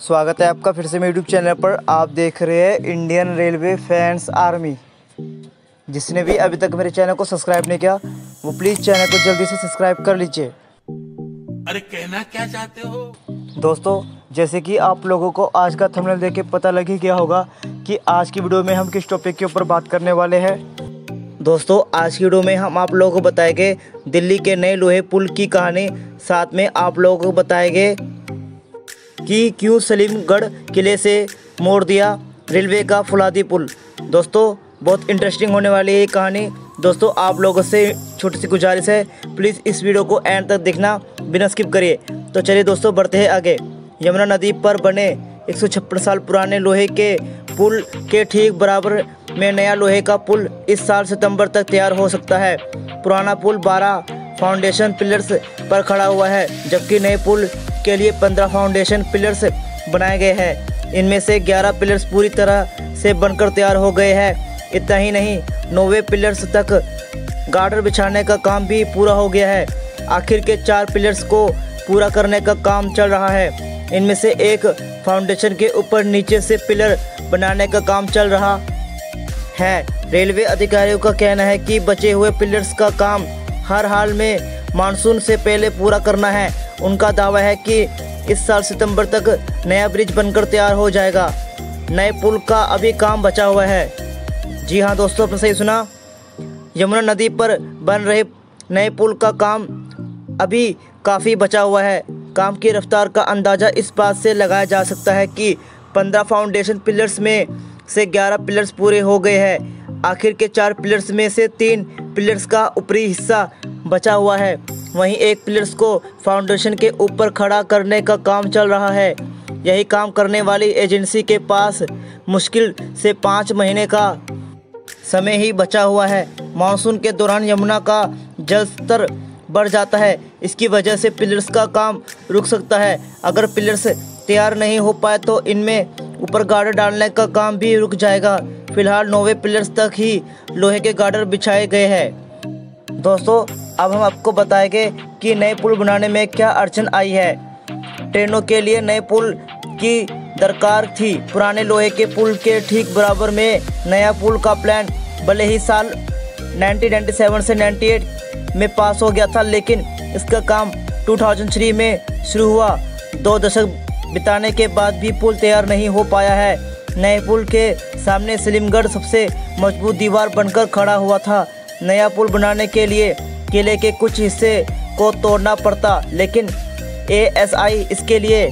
स्वागत है आपका फिर से मेरे यूट्यूब चैनल पर। आप देख रहे हैं इंडियन रेलवे फैंस आर्मी जिसने भी अभी तक मेरे चैनल को सब्सक्राइब नहीं किया वो प्लीज़ चैनल को जल्दी से सब्सक्राइब कर लीजिए। अरे कहना क्या चाहते हो? दोस्तों जैसे कि आप लोगों को आज का थंबनेल देख के पता लग ही गया होगा कि आज की वीडियो में हम किस टॉपिक के ऊपर बात करने वाले हैं। दोस्तों आज की वीडियो में हम आप लोगों को बताएँगे दिल्ली के नए लोहे पुल की कहानी। साथ में आप लोगों को बताएँगे कि क्यों सलीमगढ़ किले से मोड़ दिया रेलवे का फुलादी पुल? दोस्तों, बहुत इंटरेस्टिंग होने वाली है ये कहानी। दोस्तों, आप लोगों से छोटी सी गुजारिश है। प्लीज़ इस वीडियो को एंड तक देखना, बिना स्किप करिए। तो चलिए दोस्तों, बढ़ते हैं आगे। यमुना नदी पर बने एक सौ छप्पन साल पुराने लोहे के पुल के ठीक बराबर में नया लोहे का पुल इस साल सितंबर तक तैयार हो सकता है। पुराना पुल 12 फाउंडेशन पिलर्स पर खड़ा हुआ है, जबकि नए पुल के लिए 15 फाउंडेशन पिलर्स बनाए गए हैं। इनमें से 11 पिलर्स पूरी तरह से बनकर तैयार हो गए हैं। इतना ही नहीं, नौवे पिलर्स तक गार्डर बिछाने का काम भी पूरा हो गया है। आखिर के चार पिलर्स को पूरा करने का काम चल रहा है। इनमें से एक फाउंडेशन के ऊपर नीचे से पिलर बनाने का काम चल रहा है। रेलवे अधिकारियों का कहना है कि बचे हुए पिलर्स का काम हर हाल में मानसून से पहले पूरा करना है। उनका दावा है कि इस साल सितंबर तक नया ब्रिज बनकर तैयार हो जाएगा। नए पुल का अभी काम बचा हुआ है। जी हाँ दोस्तों आपने सही सुना। यमुना नदी पर बन रहे नए पुल का काम अभी काफ़ी बचा हुआ है। काम की रफ्तार का अंदाज़ा इस बात से लगाया जा सकता है कि 15 फाउंडेशन पिलर्स में से 11 पिलर्स पूरे हो गए हैं। आखिर के चार पिलर्स में से तीन पिलर्स का ऊपरी हिस्सा बचा हुआ है। वहीं एक पिलर्स को फाउंडेशन के ऊपर खड़ा करने का काम चल रहा है। यही काम करने वाली एजेंसी के पास मुश्किल से पाँच महीने का समय ही बचा हुआ है। मानसून के दौरान यमुना का जल स्तर बढ़ जाता है। इसकी वजह से पिलर्स का काम रुक सकता है। अगर पिलर्स तैयार नहीं हो पाए तो इनमें ऊपर गार्डर डालने का काम भी रुक जाएगा। फ़िलहाल नौवे पिलर्स तक ही लोहे के गार्डर बिछाए गए हैं। दोस्तों अब हम आपको बताएँगे कि नए पुल बनाने में क्या अड़चन आई है। ट्रेनों के लिए नए पुल की दरकार थी। पुराने लोहे के पुल के ठीक बराबर में नया पुल का प्लान भले ही साल 1997 से 98 में पास हो गया था, लेकिन इसका काम 2003 में शुरू हुआ। दो दशक बिताने के बाद भी पुल तैयार नहीं हो पाया है। नए पुल के सामने सलीमगढ़ सबसे मज़बूत दीवार बनकर खड़ा हुआ था। नया पुल बनाने के लिए किले के कुछ हिस्से को तोड़ना पड़ता, लेकिन एएसआई इसके लिए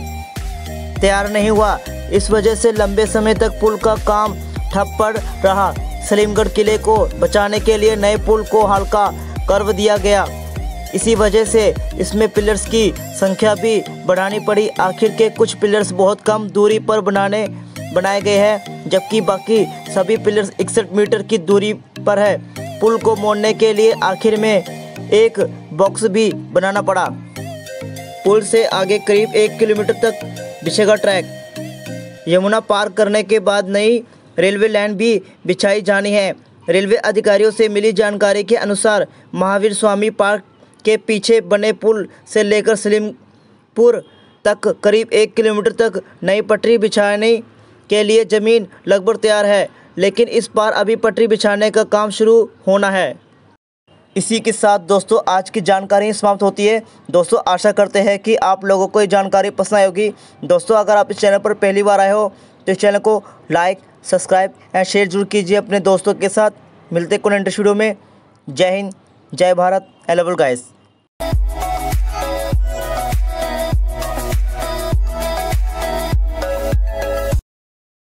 तैयार नहीं हुआ। इस वजह से लंबे समय तक पुल का काम ठप पड़ रहा। सलीमगढ़ किले को बचाने के लिए नए पुल को हल्का कर्व दिया गया। इसी वजह से इसमें पिलर्स की संख्या भी बढ़ानी पड़ी। आखिर के कुछ पिलर्स बहुत कम दूरी पर बनाने, बनाए गए हैं, जबकि बाकी सभी पिलर्स इकसठ मीटर की दूरी पर है। पुल को मोड़ने के लिए आखिर में एक बॉक्स भी बनाना पड़ा। पुल से आगे करीब एक किलोमीटर तक बिछेगा ट्रैक। यमुना पार करने के बाद नई रेलवे लाइन भी बिछाई जानी है। रेलवे अधिकारियों से मिली जानकारी के अनुसार महावीर स्वामी पार्क के पीछे बने पुल से लेकर सलीमपुर तक करीब एक किलोमीटर तक नई पटरी बिछाने के लिए ज़मीन लगभग तैयार है, लेकिन इस बार अभी पटरी बिछाने का काम शुरू होना है। इसी के साथ दोस्तों, आज की जानकारी समाप्त होती है। दोस्तों, आशा करते हैं कि आप लोगों को ये जानकारी पसंद आई होगी। दोस्तों, अगर आप इस चैनल पर पहली बार आए हो तो इस चैनल को लाइक, सब्सक्राइब एंड शेयर ज़रूर कीजिए अपने दोस्तों के साथ। मिलते को इंटरव्यू में। जय हिंद, जय भारत एलेबल गाइस।